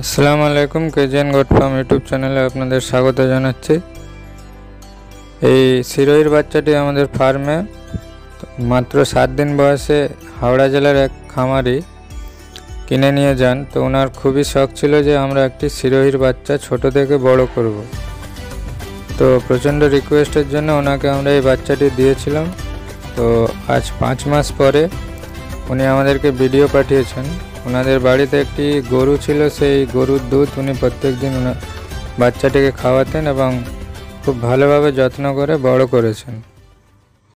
আসসালামু আলাইকুম, KGN goat farm YouTube চ্যানেলে আপনাদের স্বাগত জানাচ্ছি। এই সিরোহির বাচ্চাটি আমাদের ফার্মে, মাত্র সাত দিন বয়সে হাওড়া জেলার এক খামারি কিনে নিয়ে যান। তো ওনার খুবই শখ ছিল যে আমরা একটি সিরোহির বাচ্চা ছোট থেকে বড় করব। তো প্রচণ্ড রিকোয়েস্টের জন্য ওনাকে আমরা এই বাচ্চাটি দিয়েছিলাম। তো আজ পাঁচ মাস পরে উনি আমাদেরকে ভিডিও পাঠিয়েছেন। ওনাদের বাড়িতে একটি গরু ছিল, সেই গরুর দুধ উনি প্রত্যেক দিন বাচ্চাটিকে খাওয়াতেন এবং খুব ভালোভাবে যত্ন করে বড় করেছেন।